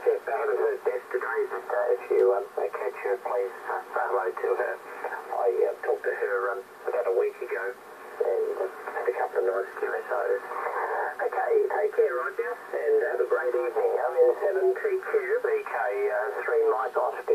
Jeff, I haven't heard Beth today, uh, if you um, catch her, please uh, say hello to her. I uh, talked to her um, about a week ago and uh, had a couple of nice QSOs. Okay, take care, Roger, and have a great evening. I'm in 7TQ, VK, uh, 3 Mike Oscar.